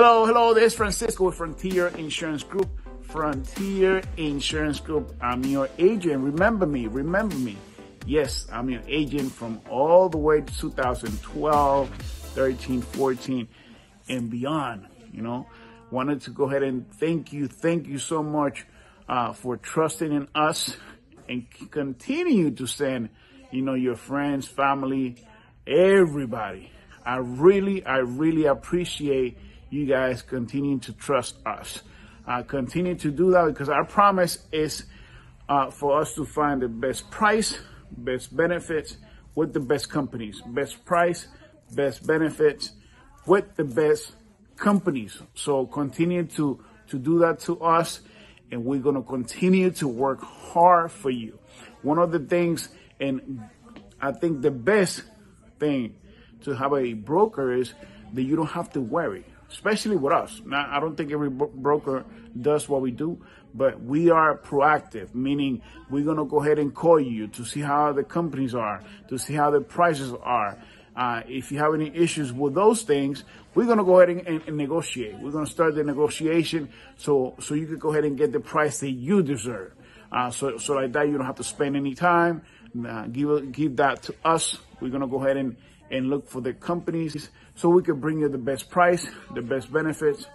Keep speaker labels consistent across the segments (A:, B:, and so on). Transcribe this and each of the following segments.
A: Hello, hello, this is Francisco with Frontier Insurance Group. Frontier Insurance Group. I'm your agent. Remember me, remember me. Yes, I'm your agent from all the way to 2012, 13, 14, and beyond. You know, wanted to go ahead and thank you, thank you so much uh, for trusting in us and continue to send, you know, your friends, family, everybody. I really, I really appreciate you guys continuing to trust us. Uh, continue to do that because our promise is uh, for us to find the best price, best benefits with the best companies. Best price, best benefits with the best companies. So continue to, to do that to us and we're going to continue to work hard for you. One of the things, and I think the best thing to have a broker is that you don't have to worry, especially with us. Now, I don't think every bro- broker does what we do, but we are proactive, meaning we're going to go ahead and call you to see how the companies are, to see how the prices are. Uh, if you have any issues with those things, we're going to go ahead and, and, and negotiate. We're going to start the negotiation so, so you can go ahead and get the price that you deserve. Uh, so, so like that, you don't have to spend any time. Uh, give, give that to us. We're going to go ahead and, and look for the companies so we can bring you the best price, the best benefits,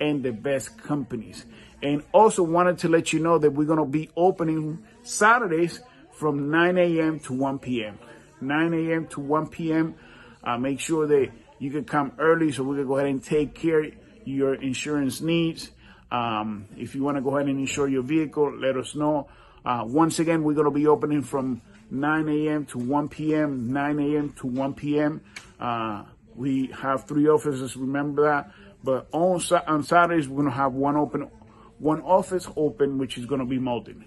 A: and the best companies. And also wanted to let you know that we're going to be opening Saturdays from 9 a.m. to 1 p.m. 9 a.m. to 1 p.m. Uh, make sure that you can come early so we can go ahead and take care of your insurance needs. Um, if you want to go ahead and insure your vehicle, let us know. Uh, once again, we're going to be opening from 9 a.m. to 1 p.m., 9 a.m. to 1 p.m. Uh, we have three offices, remember that. But on, on Saturdays, we're going to have one open, one office open, which is going to be Mauldin.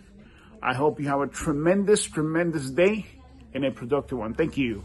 A: I hope you have a tremendous, tremendous day and a productive one. Thank you.